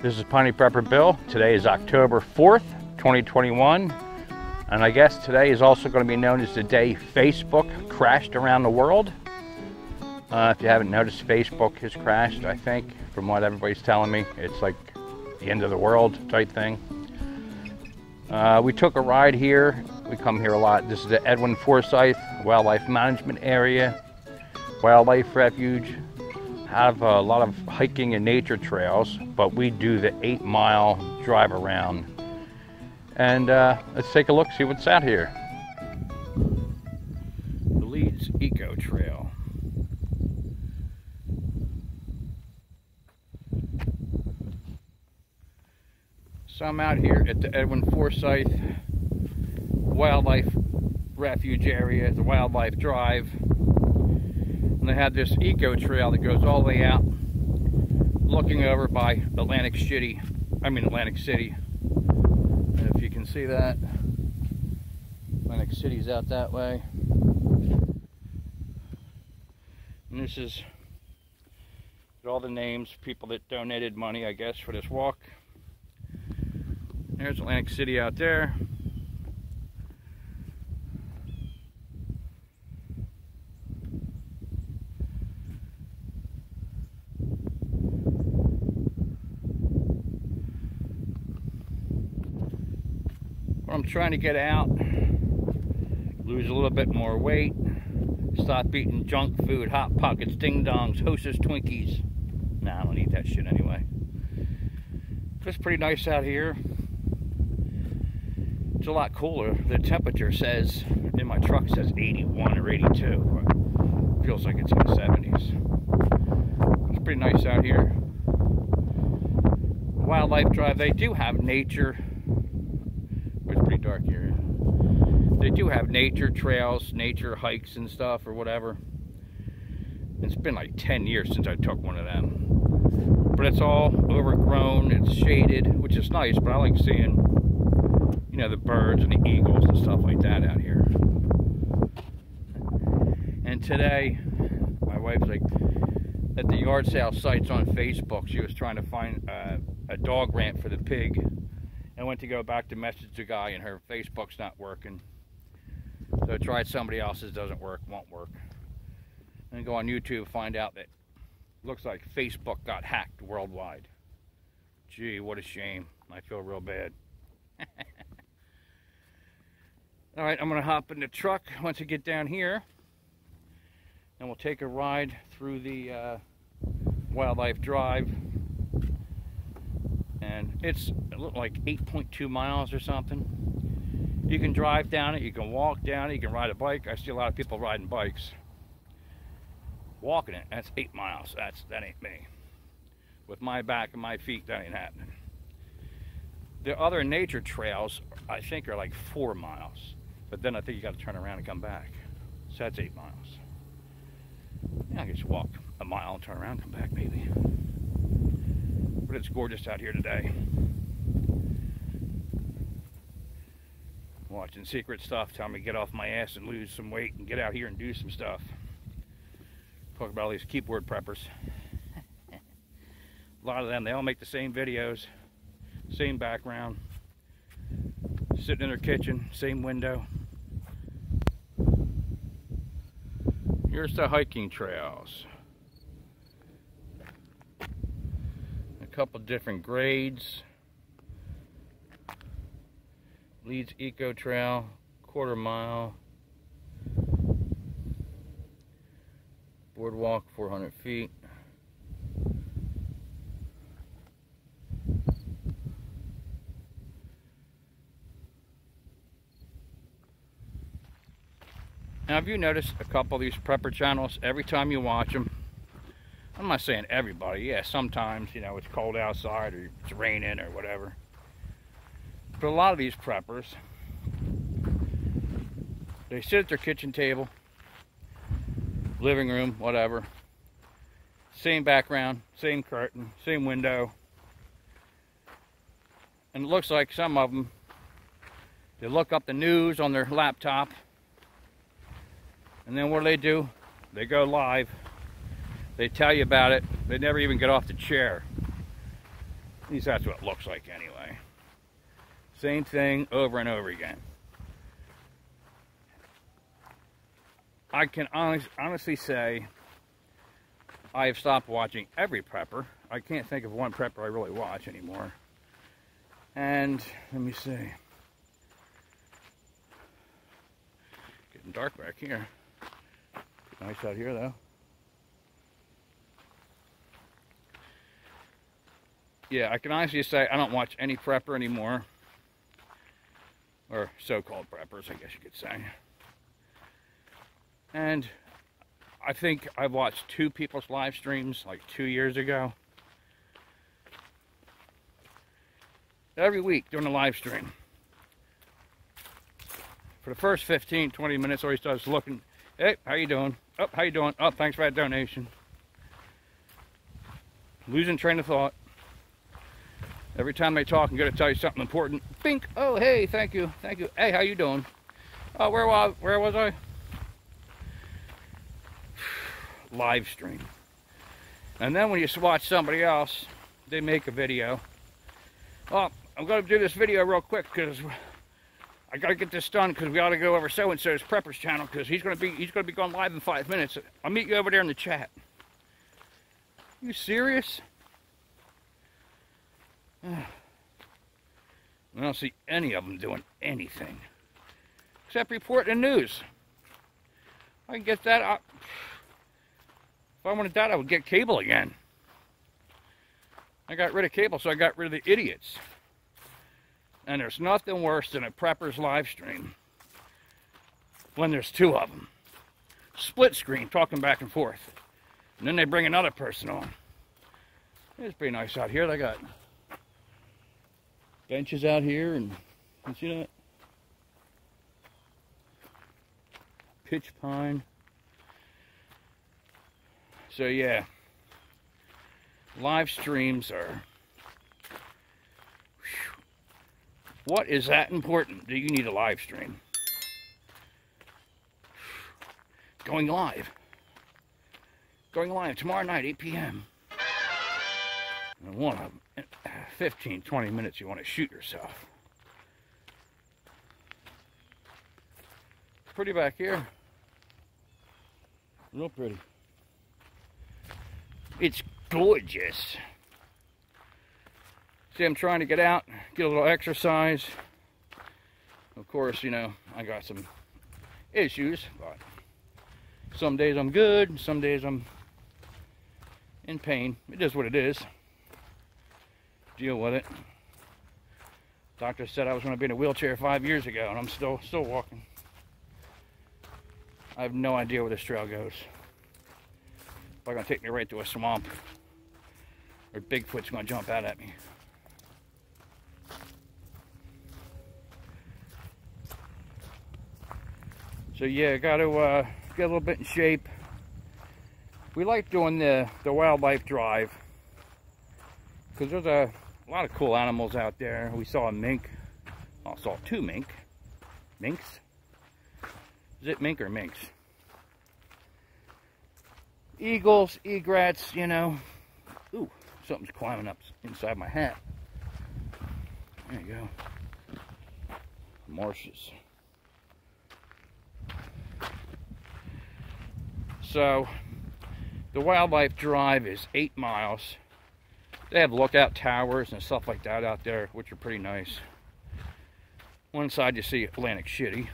This is Piney Prepper Bill. Today is October 4th, 2021. And I guess today is also going to be known as the day Facebook crashed around the world. Uh, if you haven't noticed, Facebook has crashed, I think, from what everybody's telling me. It's like the end of the world type thing. Uh, we took a ride here. We come here a lot. This is the Edwin Forsythe Wildlife Management Area, Wildlife Refuge have a lot of hiking and nature trails, but we do the eight mile drive around. And uh, let's take a look, see what's out here. The Leeds Eco Trail. So I'm out here at the Edwin Forsythe Wildlife Refuge area, the Wildlife Drive. And they have this eco trail that goes all the way out, looking over by Atlantic City. I mean Atlantic City. And if you can see that, Atlantic City's out that way. And this is all the names, people that donated money, I guess, for this walk. There's Atlantic City out there. I'm trying to get out, lose a little bit more weight, stop eating junk food, Hot Pockets, Ding Dongs, Hostess Twinkies. Nah, I don't eat that shit anyway. It's pretty nice out here. It's a lot cooler. The temperature says, in my truck says 81 or 82. feels like it's in the 70s. It's pretty nice out here. Wildlife Drive, they do have nature dark here. They do have nature trails, nature hikes and stuff or whatever. It's been like 10 years since I took one of them. But it's all overgrown, it's shaded, which is nice, but I like seeing, you know, the birds and the eagles and stuff like that out here. And today, my wife's like, at the yard sale sites on Facebook, she was trying to find uh, a dog ramp for the pig I went to go back to message the guy and her Facebook's not working. So I tried somebody else's, doesn't work, won't work. And go on YouTube, find out that looks like Facebook got hacked worldwide. Gee, what a shame. I feel real bad. All right, I'm gonna hop in the truck once I get down here. And we'll take a ride through the uh, Wildlife Drive and it's like 8.2 miles or something. You can drive down it, you can walk down it, you can ride a bike. I see a lot of people riding bikes. Walking it, that's eight miles. That's that ain't me. With my back and my feet, that ain't happening. The other nature trails, I think, are like four miles. But then I think you got to turn around and come back. So that's eight miles. Yeah, I can just walk a mile turn around come back, maybe but it's gorgeous out here today. Watching secret stuff, telling me to get off my ass and lose some weight and get out here and do some stuff. Talk about all these keyboard preppers. a lot of them, they all make the same videos, same background, sitting in their kitchen, same window. Here's the hiking trails. Couple different grades. Leeds Eco Trail, quarter mile. Boardwalk, 400 feet. Now, have you noticed a couple of these prepper channels, every time you watch them, I'm not saying everybody. Yeah, sometimes, you know, it's cold outside or it's raining or whatever. But a lot of these preppers, they sit at their kitchen table, living room, whatever. Same background, same curtain, same window. And it looks like some of them, they look up the news on their laptop. And then what do they do? They go live they tell you about it. They never even get off the chair. At least that's what it looks like anyway. Same thing over and over again. I can honest, honestly say I have stopped watching every prepper. I can't think of one prepper I really watch anymore. And let me see. Getting dark back here. Nice out here though. Yeah, I can honestly say I don't watch any prepper anymore. Or so-called preppers, I guess you could say. And I think I've watched two people's live streams like two years ago. Every week during the live stream. For the first 15, 20 minutes, all he starts looking, hey, how you doing? Oh, how you doing? Oh, thanks for that donation. Losing train of thought. Every time they talk, I'm going to tell you something important. Think, oh, hey, thank you, thank you. Hey, how you doing? Oh, where was, where was I? Live stream. And then when you watch somebody else, they make a video. Well, I'm going to do this video real quick because I got to get this done because we ought to go over so-and-so's Prepper's channel because he's going to be he's going to be going live in five minutes. I'll meet you over there in the chat. You serious? I don't see any of them doing anything except reporting the news. I can get that. Up. If I wanted that, I would get cable again. I got rid of cable, so I got rid of the idiots. And there's nothing worse than a prepper's live stream when there's two of them. Split screen, talking back and forth. And then they bring another person on. It's pretty nice out here. They got benches out here and you see that? Pitch pine. So yeah, live streams are, what is that important? Do you need a live stream? Going live. Going live tomorrow night, 8 p.m. And one of them 15, 20 minutes you want to shoot yourself. Pretty back here. Real pretty. It's gorgeous. See, I'm trying to get out, get a little exercise. Of course, you know, I got some issues, but some days I'm good, some days I'm in pain. It is what it is deal with it. Doctor said I was going to be in a wheelchair five years ago, and I'm still still walking. I have no idea where this trail goes. It's going to take me right to a swamp, or Bigfoot's going to jump out at me. So yeah, got to uh, get a little bit in shape. We like doing the the wildlife drive because there's a a lot of cool animals out there. We saw a mink. I saw two mink. Minks? Is it mink or minks? Eagles, egrets, you know. Ooh, something's climbing up inside my hat. There you go. Marshes. So, the wildlife drive is eight miles. They have lookout towers and stuff like that out there, which are pretty nice. One side you see Atlantic City.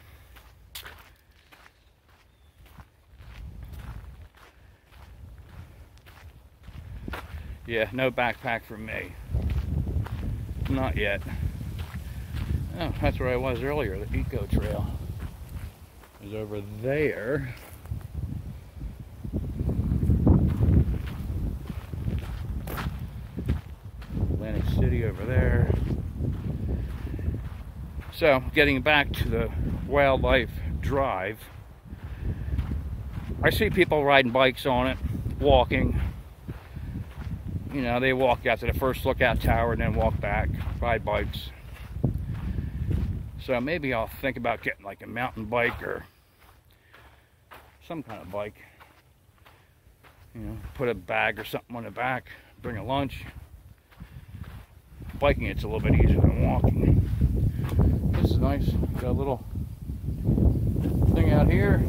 Yeah, no backpack for me. Not yet. Oh, that's where I was earlier, the Eco Trail. Is over there. city over there. So, getting back to the wildlife drive, I see people riding bikes on it, walking. You know, they walk out to the first lookout tower and then walk back, ride bikes. So maybe I'll think about getting like a mountain bike or some kind of bike. You know, put a bag or something on the back, bring a lunch, biking it's a little bit easier than walking. This is nice. Got a little thing out here.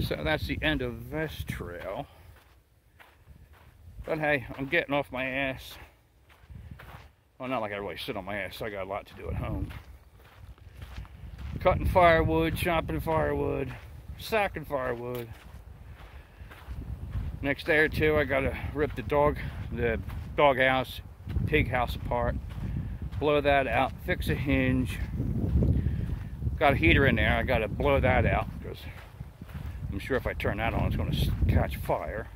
So that's the end of this trail. But hey, I'm getting off my ass. Well, not like I really sit on my ass. I got a lot to do at home. Cutting firewood, chopping firewood, sacking firewood. Next day or two, I gotta rip the dog, the dog house, pig house apart, blow that out, fix a hinge. Got a heater in there. I gotta blow that out because I'm sure if I turn that on, it's gonna catch fire.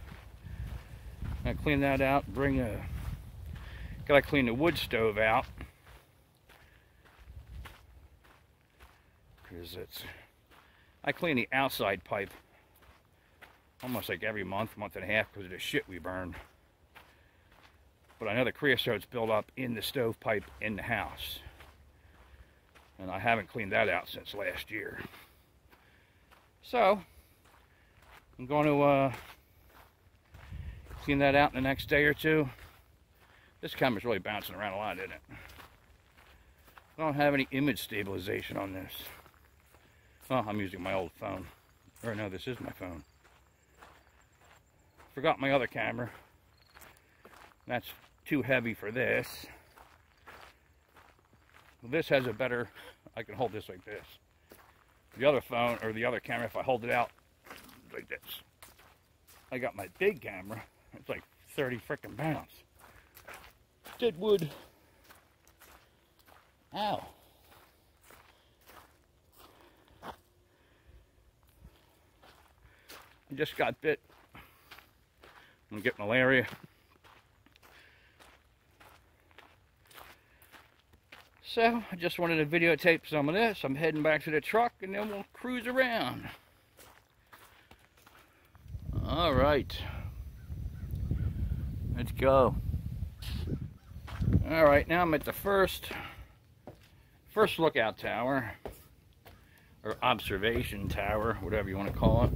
I clean that out, bring a, gotta clean the wood stove out. Cause it's, I clean the outside pipe almost like every month, month and a half because of the shit we burn. But I know the creosote's built up in the stovepipe in the house. And I haven't cleaned that out since last year. So, I'm going to uh, clean that out in the next day or two. This camera's really bouncing around a lot, isn't it? I don't have any image stabilization on this. Oh, I'm using my old phone. Or no, this is my phone. Forgot my other camera. That's too heavy for this. This has a better, I can hold this like this. The other phone, or the other camera, if I hold it out like this. I got my big camera. It's like 30 freaking pounds. Dead wood. Ow. I just got bit I'm gonna get malaria. So, I just wanted to videotape some of this. I'm heading back to the truck and then we'll cruise around. All right. Let's go. All right, now I'm at the first, first lookout tower, or observation tower, whatever you want to call it.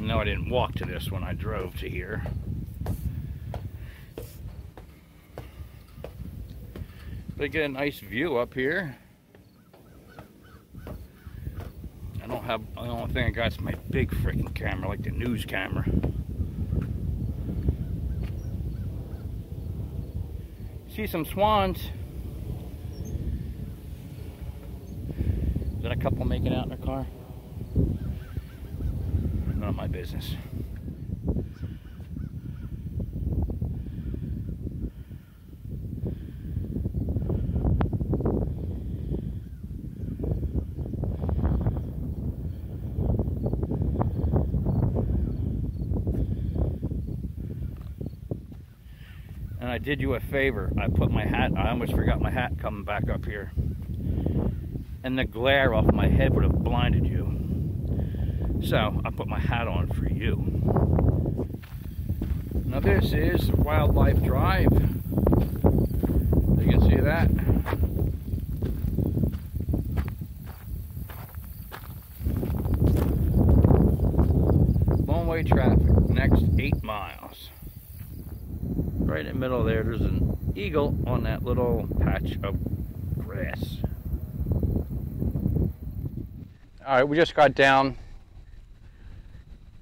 No, I didn't walk to this when I drove to here. I get a nice view up here. I don't have, the only thing I got is my big freaking camera, like the news camera. See some swans. Is that a couple making out in their car? Not my business. And I did you a favor. I put my hat, I almost forgot my hat coming back up here. And the glare off my head would have blinded you. So I put my hat on for you. Now this is Wildlife Drive. You can see that. One-way traffic, next eight miles. Right in the middle there, there's an eagle on that little patch of grass. All right, we just got down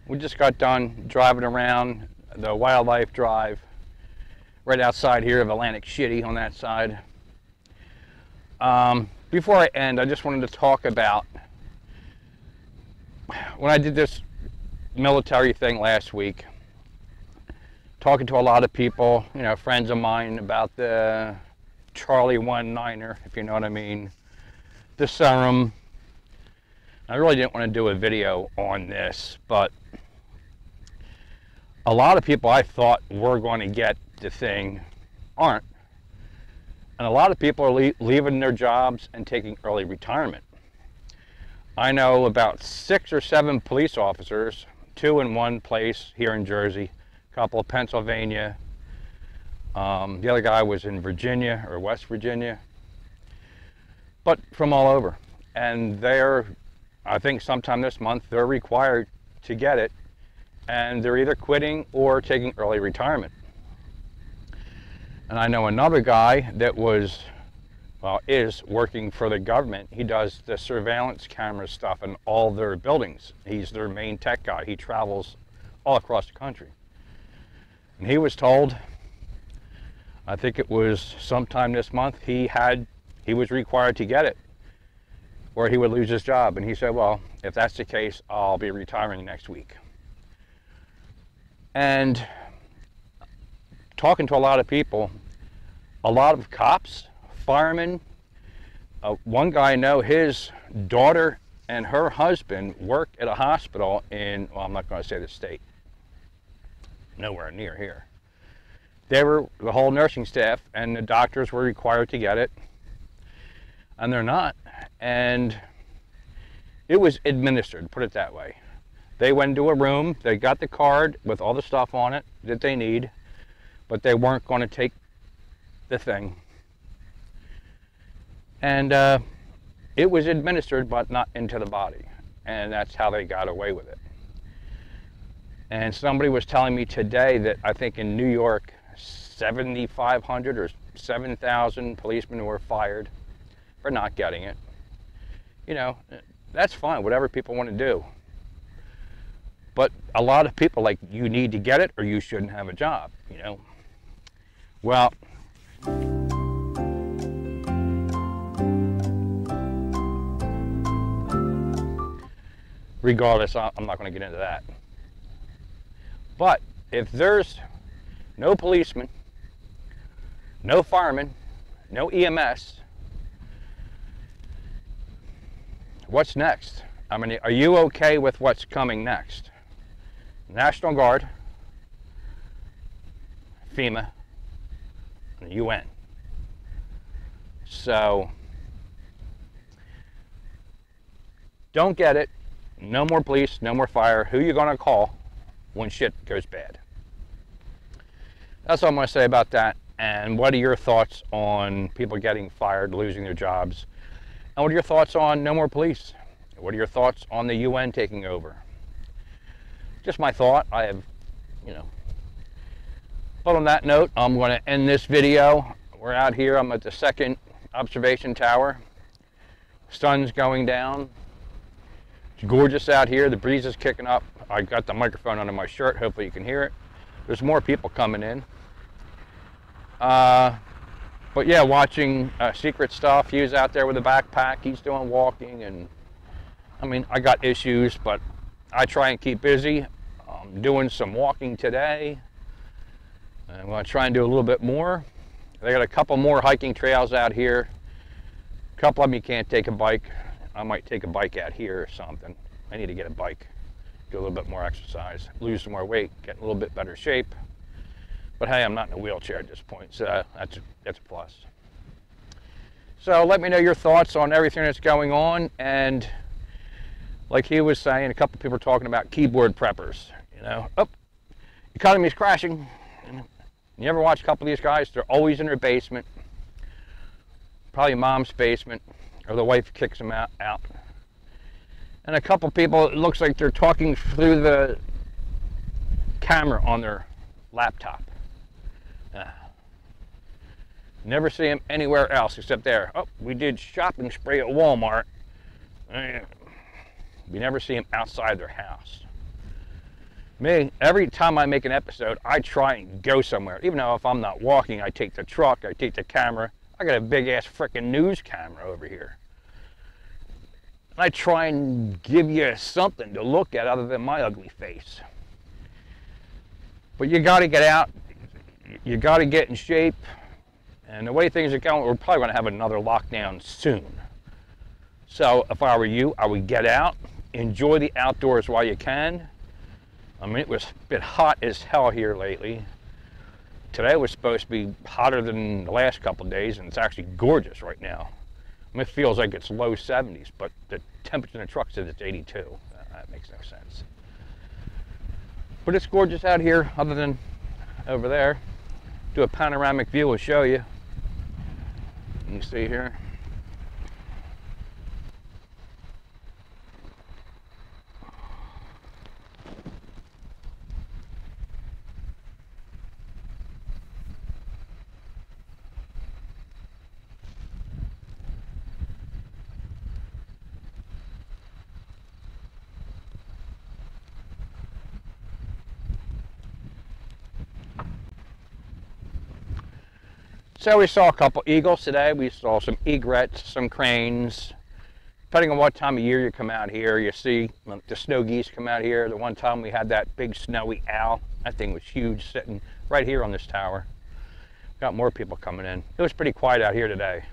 we just got done driving around the wildlife drive right outside here of Atlantic City on that side. Um, before I end, I just wanted to talk about when I did this military thing last week, talking to a lot of people, you know, friends of mine about the Charlie One Niner, if you know what I mean, the serum. I really didn't want to do a video on this, but a lot of people I thought were going to get the thing aren't. And a lot of people are le leaving their jobs and taking early retirement. I know about six or seven police officers, two in one place here in Jersey, couple of Pennsylvania. Um, the other guy was in Virginia or West Virginia, but from all over. And they're, I think sometime this month, they're required to get it and they're either quitting or taking early retirement. And I know another guy that was, well, is working for the government. He does the surveillance camera stuff in all their buildings. He's their main tech guy. He travels all across the country. And he was told, I think it was sometime this month, he had, he was required to get it or he would lose his job. And he said, well, if that's the case, I'll be retiring next week. And talking to a lot of people, a lot of cops, firemen, uh, one guy I know, his daughter and her husband work at a hospital in, well, I'm not going to say the state, nowhere near here. They were the whole nursing staff, and the doctors were required to get it, and they're not. And it was administered, put it that way. They went into a room, they got the card with all the stuff on it that they need, but they weren't going to take the thing. And uh, it was administered, but not into the body. And that's how they got away with it. And somebody was telling me today that I think in New York, 7,500 or 7,000 policemen were fired for not getting it. You know, that's fine, whatever people want to do. But a lot of people like, you need to get it or you shouldn't have a job, you know. Well, regardless, I'm not going to get into that. But if there's no policeman, no fireman, no EMS, what's next? I mean, are you okay with what's coming next? National Guard, FEMA, and the UN. So, don't get it. No more police, no more fire. Who you gonna call when shit goes bad? That's all I'm gonna say about that. And what are your thoughts on people getting fired, losing their jobs? And what are your thoughts on no more police? What are your thoughts on the UN taking over? Just my thought. I have, you know. But on that note, I'm going to end this video. We're out here. I'm at the second observation tower. Sun's going down. It's gorgeous out here. The breeze is kicking up. I got the microphone under my shirt. Hopefully you can hear it. There's more people coming in. Uh, but yeah, watching uh, secret stuff. He was out there with a backpack. He's doing walking, and I mean, I got issues, but I try and keep busy. I'm doing some walking today. I'm going to try and do a little bit more. They got a couple more hiking trails out here. A couple of them you can't take a bike. I might take a bike out here or something. I need to get a bike, do a little bit more exercise, lose some more weight, get a little bit better shape. But hey, I'm not in a wheelchair at this point, so that's a, that's a plus. So let me know your thoughts on everything that's going on. And like he was saying, a couple people are talking about keyboard preppers. You know, oh, economy's crashing. You ever watch a couple of these guys? They're always in their basement, probably mom's basement, or the wife kicks them out. out. And a couple people, it looks like they're talking through the camera on their laptop. Uh, never see him anywhere else except there. Oh, we did shopping spree at Walmart. Uh, we never see him outside their house. Me, every time I make an episode, I try and go somewhere. Even though if I'm not walking, I take the truck, I take the camera. I got a big ass freaking news camera over here. I try and give you something to look at other than my ugly face. But you got to get out, you got to get in shape. And the way things are going, we're probably going to have another lockdown soon. So if I were you, I would get out, enjoy the outdoors while you can. I mean, it was a bit hot as hell here lately. Today was supposed to be hotter than the last couple days, and it's actually gorgeous right now. It feels like it's low 70s, but the temperature in the truck says it's 82. Uh, that makes no sense. But it's gorgeous out here, other than over there. Do a panoramic view, will show you. You see here. So we saw a couple eagles today. We saw some egrets, some cranes. Depending on what time of year you come out here, you see the snow geese come out here. The one time we had that big snowy owl, that thing was huge sitting right here on this tower. Got more people coming in. It was pretty quiet out here today.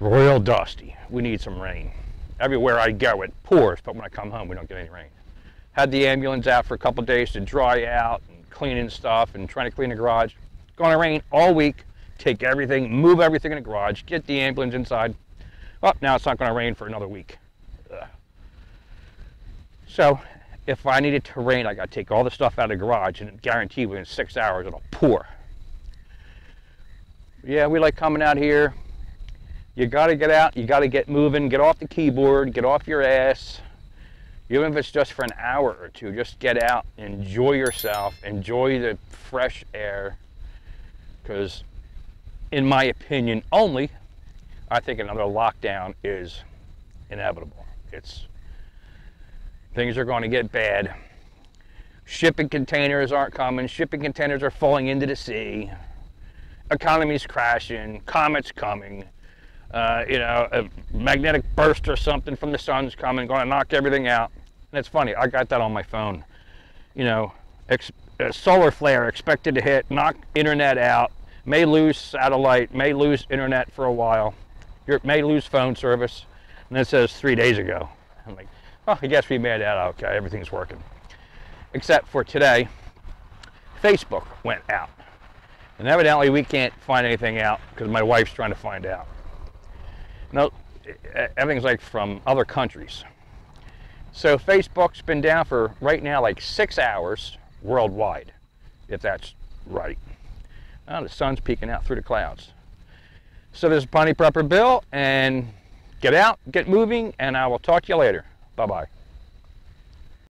Royal dusty. We need some rain. Everywhere I go, it pours, but when I come home, we don't get any rain. Had the ambulance out for a couple days to dry out and cleaning stuff and trying to clean the garage. Going to rain all week. Take everything, move everything in the garage, get the ambulance inside. Well, now it's not going to rain for another week. Ugh. So, if I need it to rain, I got to take all the stuff out of the garage and guarantee within six hours it'll pour. Yeah, we like coming out here. You got to get out, you got to get moving, get off the keyboard, get off your ass. Even if it's just for an hour or two, just get out, enjoy yourself, enjoy the fresh air. Because, in my opinion, only I think another lockdown is inevitable. It's things are going to get bad. Shipping containers aren't coming. Shipping containers are falling into the sea. Economy's crashing. Comets coming. Uh, you know, a magnetic burst or something from the sun's coming, going to knock everything out. And it's funny, I got that on my phone. You know, solar flare expected to hit, knock internet out, may lose satellite, may lose internet for a while you may lose phone service. And it says three days ago. I'm like, oh, I guess we made that out. okay. Everything's working. Except for today, Facebook went out. And evidently we can't find anything out because my wife's trying to find out. No, everything's like from other countries. So Facebook's been down for right now like six hours worldwide, if that's right. Oh, the sun's peeking out through the clouds. So this is Piney Prepper Bill, and get out, get moving, and I will talk to you later. Bye-bye.